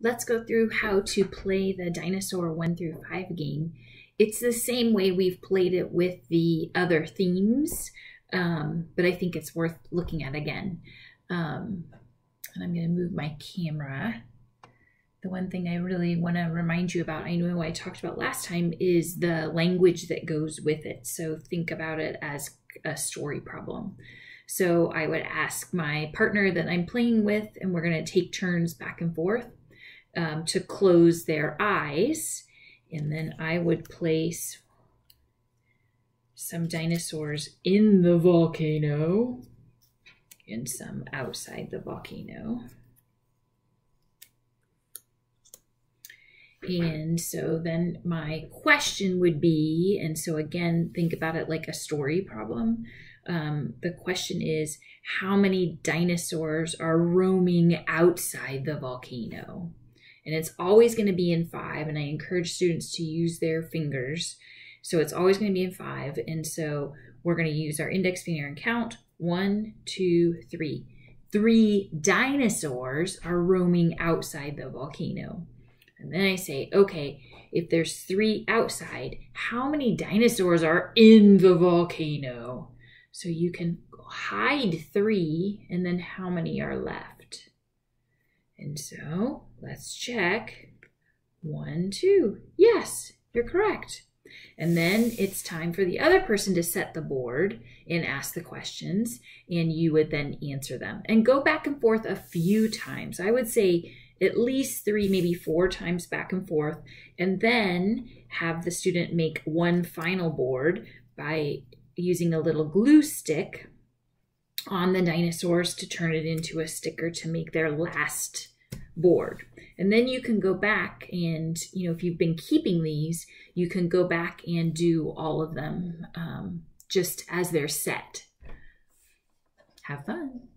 let's go through how to play the dinosaur one through five game. It's the same way we've played it with the other themes, um, but I think it's worth looking at again. Um, and I'm going to move my camera. The one thing I really want to remind you about, I know I talked about last time, is the language that goes with it. So think about it as a story problem. So I would ask my partner that I'm playing with, and we're going to take turns back and forth um, to close their eyes. And then I would place some dinosaurs in the volcano and some outside the volcano. And so then my question would be, and so again, think about it like a story problem. Um, the question is, how many dinosaurs are roaming outside the volcano? And it's always going to be in five. And I encourage students to use their fingers. So it's always going to be in five. And so we're going to use our index finger and count one, two, three. Three dinosaurs are roaming outside the volcano. And then I say, okay, if there's three outside, how many dinosaurs are in the volcano? So you can hide three, and then how many are left? And so let's check. One, two. Yes, you're correct. And then it's time for the other person to set the board and ask the questions, and you would then answer them. And go back and forth a few times. I would say at least three, maybe four times back and forth, and then have the student make one final board by using a little glue stick on the dinosaurs to turn it into a sticker to make their last board. And then you can go back and, you know, if you've been keeping these, you can go back and do all of them um, just as they're set. Have fun.